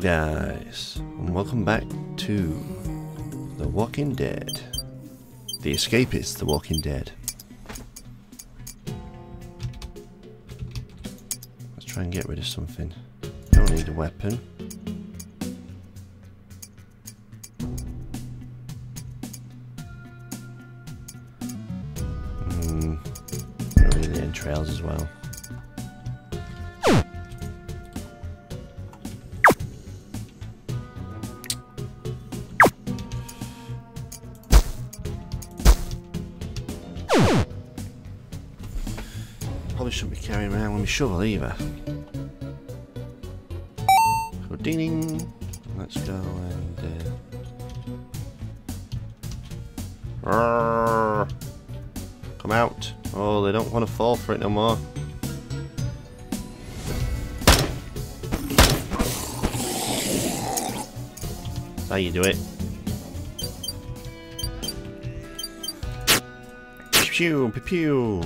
Guys, and welcome back to The Walking Dead. The Escapists, The Walking Dead. Let's try and get rid of something. Don't need a weapon. Hmm. Don't the entrails as well. My shovel either. So ding ding. Let's go and. Uh... Come out. Oh, they don't want to fall for it no more. That's how you do it. Pew pew pew.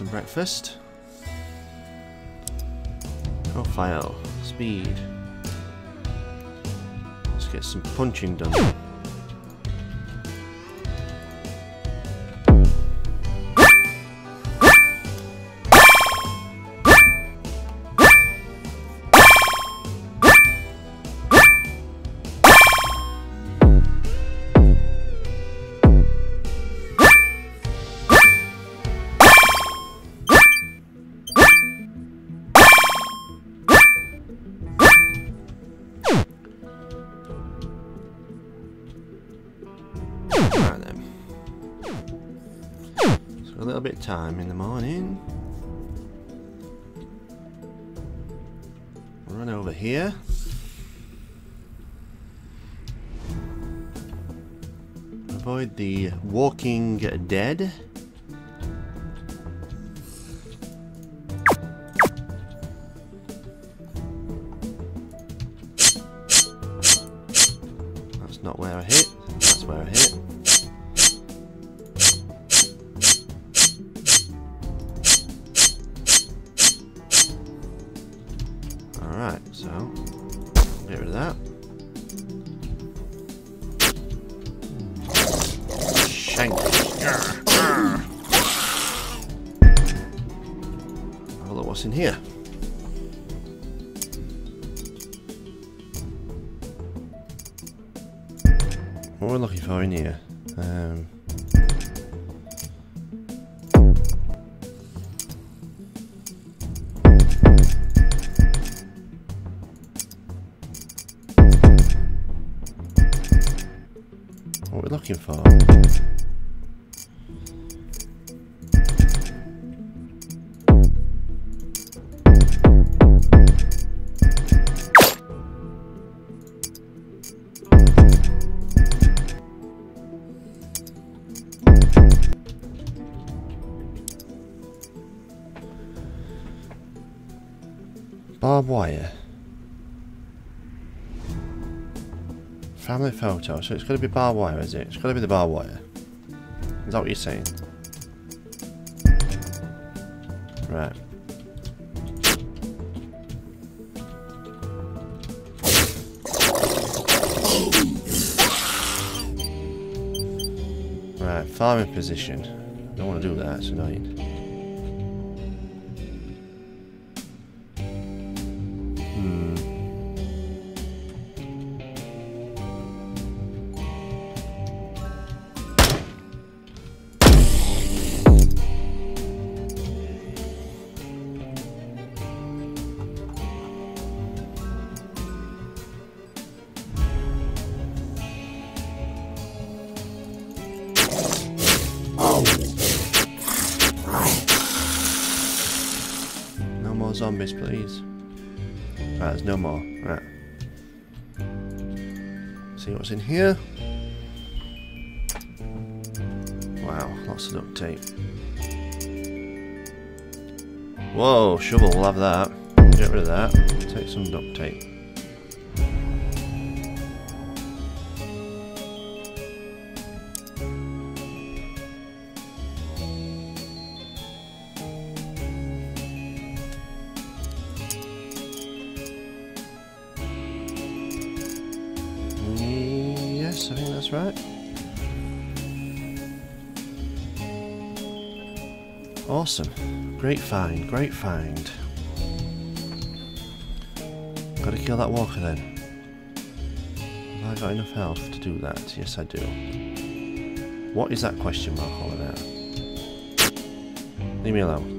Some breakfast. Profile. Speed. Let's get some punching done. A little bit time in the morning. Run over here. Avoid the walking dead. That's not where I hit. That's where I hit. So get rid of that. Shank. Have a look what's in here. What we're looking for in here. Wire. Family photo. So it's got to be barbed wire, is it? It's got to be the barbed wire. Is that what you're saying? Right. Right, farming position. Don't want to do that, it's annoying. Zombies, please. There's no more. Right. See what's in here. Wow, lots of duct tape. Whoa, shovel, we'll that. Get rid of that. Take some duct tape. Right. Awesome. Great find, great find. Gotta kill that walker then. Have I got enough health to do that? Yes I do. What is that question mark all about? Leave me alone.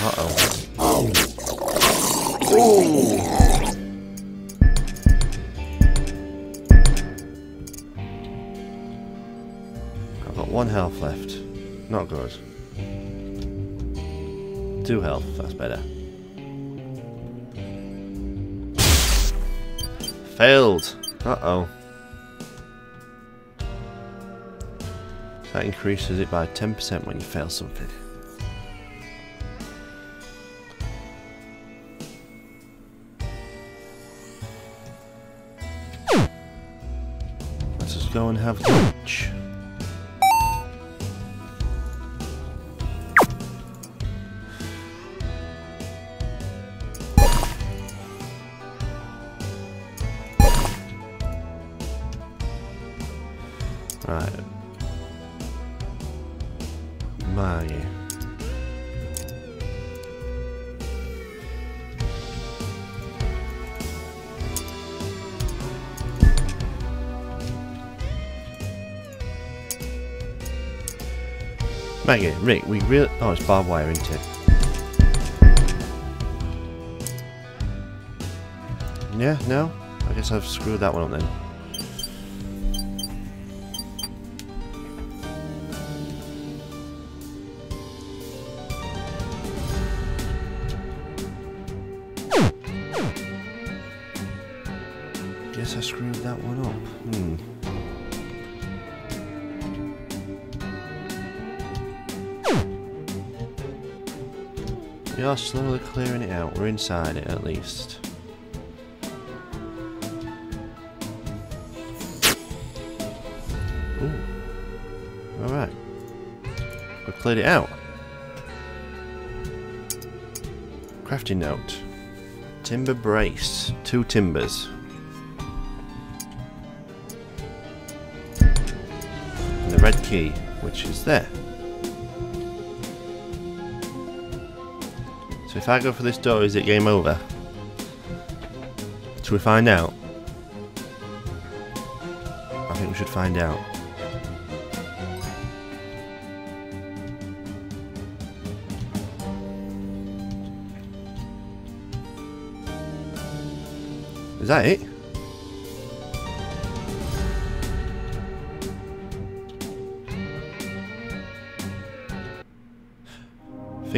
Uh-oh. Ooh. Good. Two health, that's better. Failed. Uh-oh. That increases it by 10% when you fail something. Let's just go and have lunch. Maggie. Maggie, Rick, we really. Oh, it's barbed wire, isn't it? Yeah, no? I guess I've screwed that one up then. Guess I screwed that one up. Hmm. We are slowly clearing it out. We're inside it at least. Ooh. Alright. We've cleared it out. Crafting note. Timber brace. Two timbers. Red key, which is there. So if I go for this door, is it game over? Should we find out? I think we should find out. Is that it?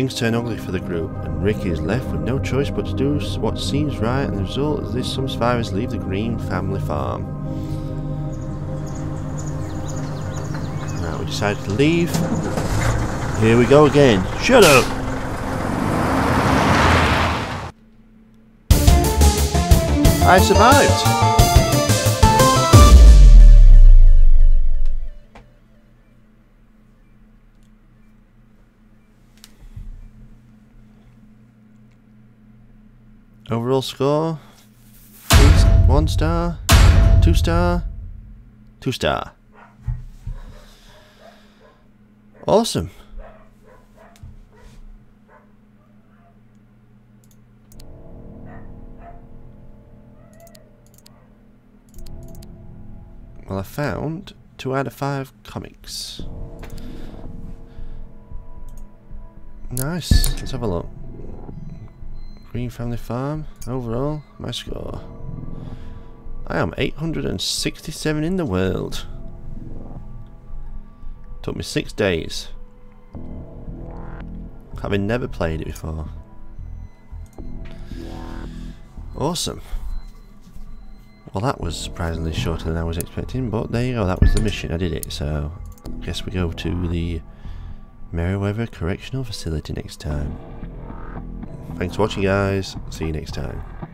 Things turn ugly for the group, and Ricky is left with no choice but to do what seems right, and the result is this some survivors leave the Greene family farm. Now we decided to leave. Here we go again. Shut up! I survived! Overall score? One star? Two star? Two star. Awesome. Well, I found two out of five comics. Nice. Let's have a look. Greene Family Farm. Overall, my score. I am 867 in the world. Took me six days. Having never played it before. Awesome. Well, that was surprisingly shorter than I was expecting, but there you go, that was the mission, I did it, so I guess we go to the Meriwether Correctional Facility next time. Thanks for watching guys, see you next time.